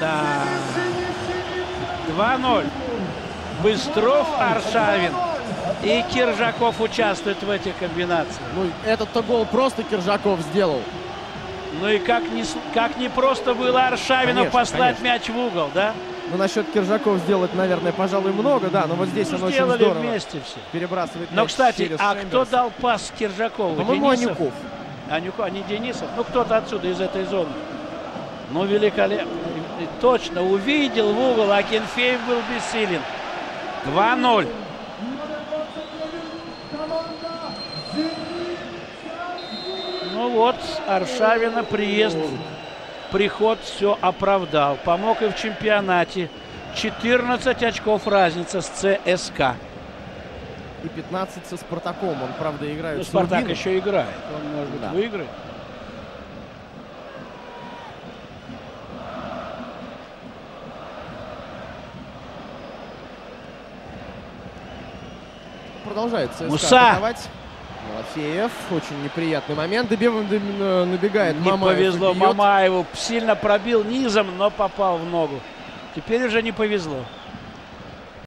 Да. 2-0. Быстров, Аршавин и Киржаков участвуют в этих комбинациях. Ну, этот-то гол просто Киржаков сделал. Ну и как не, как не просто было Аршавину Конечно, послать конечно. мяч в угол, да? Ну, насчет Киржаков сделать, наверное, пожалуй, много, да, но вот здесь Ну, он очень здорово вместе все. перебрасывает Но, кстати, а кто Чемберса. дал пас Киржакову? По-моему, Денисов? Анюков. Анюков, а не Денисов. Ну, кто-то отсюда, из этой зоны. Ну, великолепно. И Точно увидел в угол, а Кенфеев был бессилен. 2-0. Ну вот, Аршавина приезд, приход все оправдал. Помог и в чемпионате. 14 очков разница с ЦСКА. И 15 со Спартаком. Он, правда, играет Ну, с Спартак еще играет. Он, может быть, Да. выиграет. Продолжает ЦСКА Муса. атаковать. Малафеев. Очень неприятный момент. Дебевым набегает Не Мамаев повезло бьет. Мамаеву. Сильно пробил низом, но попал в ногу. Теперь уже не повезло.